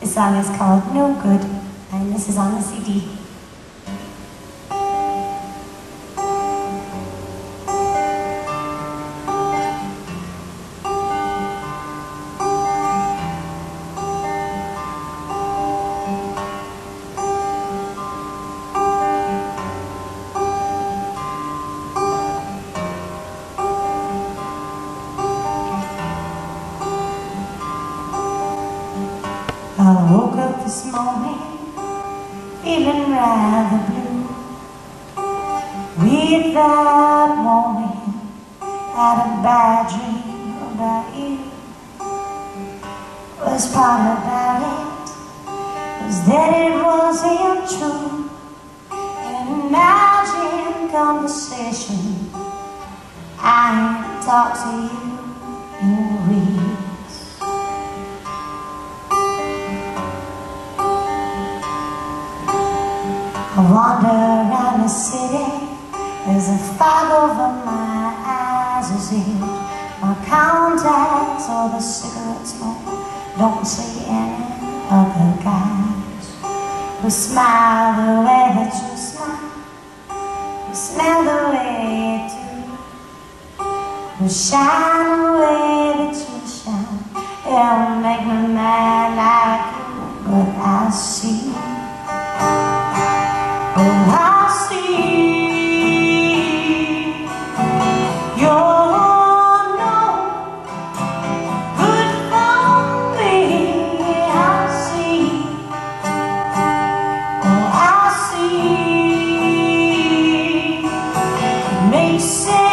This song is called No Good, and this is on the CD. I woke up this morning feeling rather blue. With that morning, had a bad dream about you. Was part about it was that it wasn't true. An conversation. I talked to you I wander around the city. There's a fog over my eyes as if my contacts or the cigarette smoke Don't see any other guys. Who smile the way that you smile. Who smell the way you do. Who shine the way that you shine. It'll make me mad like you But I see love.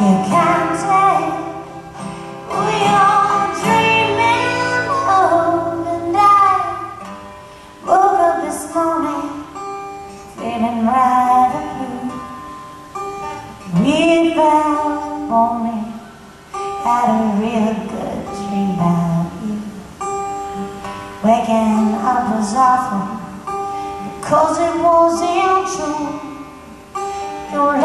You can't say we are dreaming had a real good dream about you. Waking up was awful because it wasn't true. Your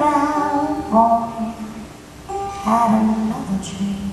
without warning had another dream.